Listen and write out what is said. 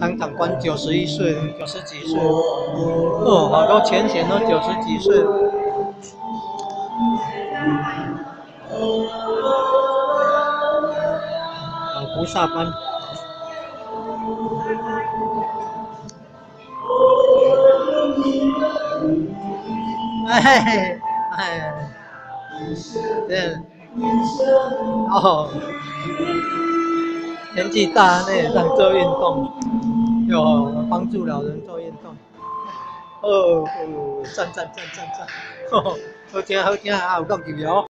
当长官九十一岁，九十几岁，哦，好多前贤都九十几岁。老菩萨班。哎哎，这哦，年纪大那也做运动，有帮助老人做运动。哦，赞赞赞赞赞，好听好听啊，有够牛。